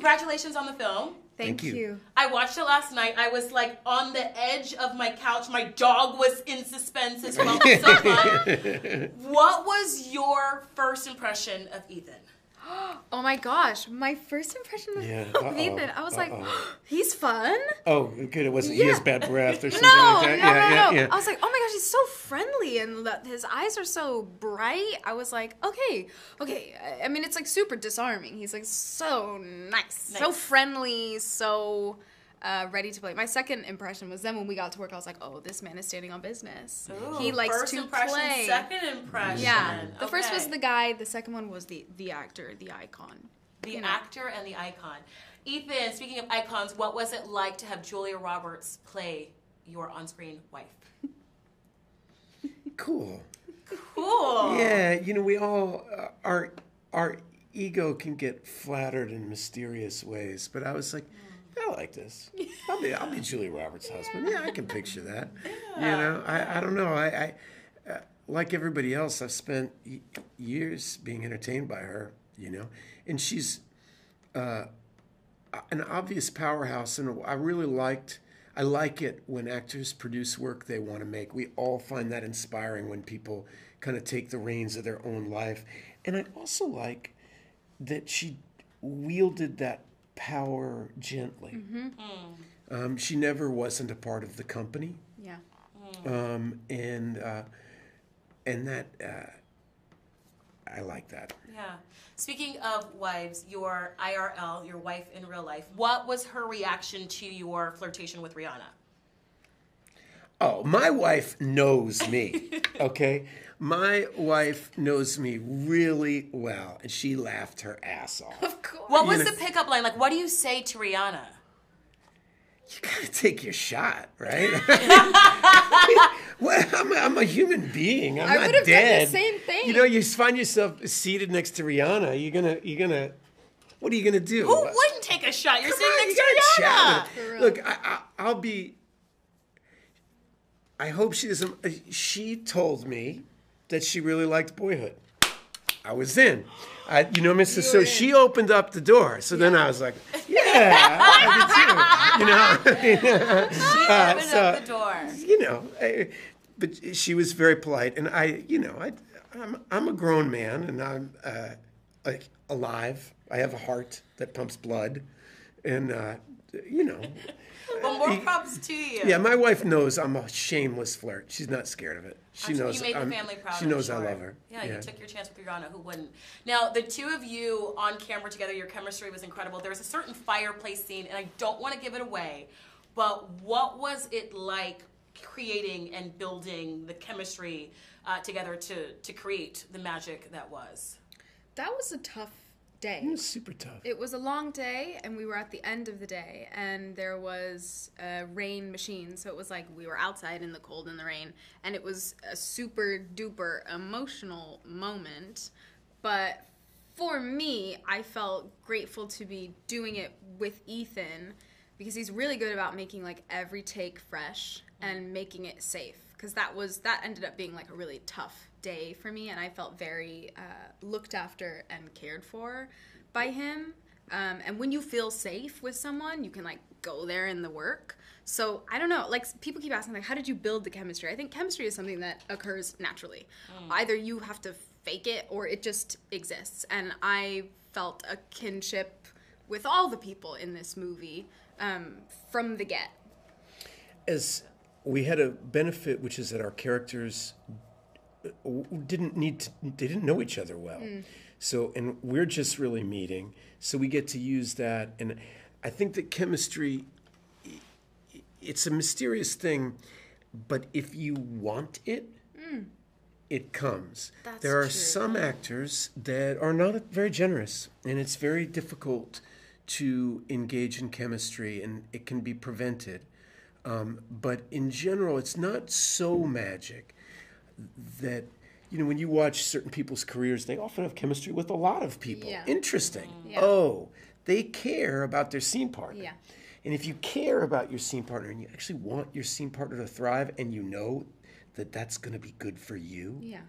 congratulations on the film. Thank, Thank you. you. I watched it last night. I was like on the edge of my couch. My dog was in suspense as well. It was so fun. What was your first impression of Ethan? Oh my gosh, my first impression of, Yeah, of uh-oh, Ethan, I was like, uh-oh. he's fun. Oh, good. It wasn't. He has bad breath or something No, like that. no, yeah, no, yeah, no. yeah. I was like, oh my gosh, he's so friendly, and the, his eyes are so bright. I was like, okay, okay. I- I mean, it's like super disarming. He's like so nice, so friendly, so uh, ready to play. My second impression was then when we got to work, I was like, oh, this man is standing on business. he likes first to impression, play. Second impression. Yeah, the first was the guy. The second one was the the actor, the icon. the you know. actor and the icon. Ethan, speaking of icons, what was it like to have Julia Roberts play your on-screen wife? Cool. Cool. Yeah, you know, we all uh, our our ego can get flattered in mysterious ways, but I was like, I like this. I'll be I'll be Julia Roberts' husband. Yeah, I can picture that. Yeah. You know, I I don't know. I, I uh, like everybody else. I've spent y- years being entertained by her. You know, and she's uh, an obvious powerhouse, and I really liked. I like it when actors produce work they want to make. We all find that inspiring when people kind of take the reins of their own life. And I also like that she wielded that power gently. Um, she never wasn't a part of the company, Yeah. um, and uh, and that uh, I like that. Yeah. Speaking of wives, your IRL, your wife in real life, what was her reaction to your flirtation with Rihanna? Oh, my wife knows me. Okay, my wife knows me really well, and she laughed her ass off. Of course. What was You know- the pickup line? Like, what do you say to Rihanna? You gotta take your shot, right? well, I'm a, I'm a human being. I'm I not would've done the same thing. You know, you find yourself seated next to Rihanna. You're gonna, you're gonna. What are you gonna do? Who wouldn't take a shot? You're Come sitting on, next you to gotta Rihanna. chat with For her. real. Look, I, I, I'll be. I hope she doesn't. She told me that she really liked Boyhood. I was in. I, you know, Mr. So were she opened up the door. So then I was like, yeah, I did too. You know, She Uh, opened so- up the door. you know, I, but she was very polite, and I, you know, I, I'm, I'm a grown man, and I'm uh, like alive. I have a heart that pumps blood, and uh, you know, Well, more props to you. yeah. My wife knows I'm a shameless flirt. She's not scared of it. She I'm knows. you made I'm- the family proud. She I'm knows sure. I love her. Yeah, you took your chance with Rihanna. Who wouldn't? Now, the two of you on camera together, your chemistry was incredible. There was a certain fireplace scene, and I don't want to give it away, but what was it like creating and building the chemistry uh, together to to create the magic that was? That was a tough day. It was super tough. It was a long day, and we were at the end of the day, and there was a rain machine. So it was like we were outside in the cold and the rain, and it was a super duper emotional moment. But for me, I felt grateful to be doing it with Ethan because he's really good about making like every take fresh and mm. making it safe. Because that was that ended up being like a really tough day for me, and I felt very uh, looked after and cared for by him. Um, and when you feel safe with someone, you can like go there in the work. So I don't know. Like people keep asking, like, how did you build the chemistry? I think chemistry is something that occurs naturally. Either you have to fake it or it just exists. And I felt a kinship with all the people in this movie um, from the get. as we had a benefit, which is that our characters didn't need to, they didn't know each other well. So, and we're just really meeting. So we get to use that. And I think that chemistry, it's a mysterious thing, but if you want it, it comes. That's there are true. some actors that are not very generous, and it's very difficult to engage in chemistry, and it can be prevented. Um, but in general, it's not so magic that you know when you watch certain people's careers, they often have chemistry with a lot of people. Yeah. Interesting. Yeah. Oh, they care about their scene partner. Yeah. And if you care about your scene partner and you actually want your scene partner to thrive, and you know that that's going to be good for you, Yeah.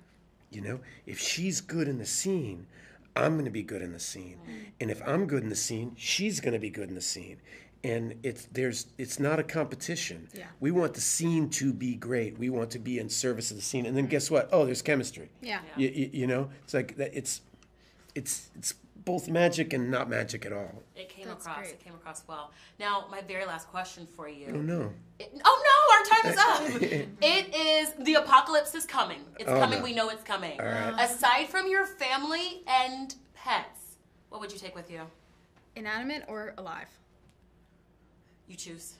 you know, if she's good in the scene, I'm going to be good in the scene. Mm. And if I'm good in the scene, she's going to be good in the scene. And it's there's it's not a competition. Yeah. We want the scene to be great. We want to be in service of the scene. And then guess what? Oh, there's chemistry. Yeah. You, you, you know, it's like that. It's it's it's both magic and not magic at all. It came That's across. great. It came across well. Now, my very last question for you. Oh no. It- oh no, our time is up. it is the apocalypse is coming. It's Oh, coming. no. We know it's coming. right. Aside from your family and pets, what would you take with you? Inanimate or alive? You choose.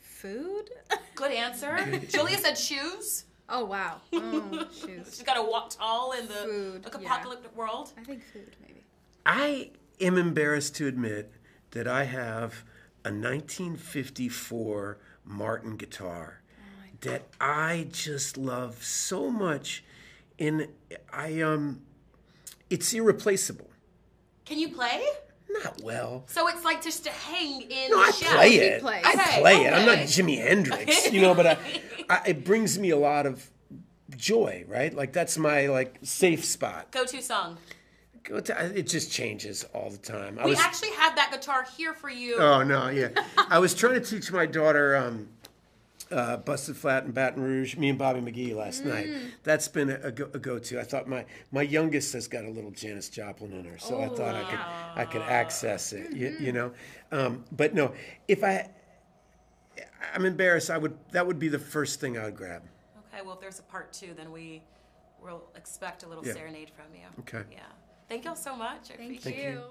Food? Good answer. Julia said shoes. Oh wow. Oh shoes. She's got to walk tall in the Food, like, yeah. apocalyptic world. I think food maybe. I am embarrassed to admit that I have a 1954 Martin guitar that I just love so much, and I um, it's irreplaceable. Can you play? Not well. So it's like just to hang in No, the I shed. play it. I Okay, play it. I'm not Jimi Hendrix, you know, but I, I, it brings me a lot of joy, right? Like that's my like safe spot. Go-to song. Go to, it just changes all the time. I We was, actually have that guitar here for you. Oh no, yeah. I was trying to teach my daughter um, uh, Busted Flat in Baton Rouge. Me and Bobby McGee last night. That's been a, a, go, a go-to. I thought my my youngest has got a little Janis Joplin in her, so I thought I could I could access it. You, you know, um, but no, if I I'm embarrassed. I would that would be the first thing I would grab. Okay, well, if there's a part two, then we will expect a little Yeah. serenade from you. Okay. Yeah. Thank y'all so much. I Thank appreciate it. you.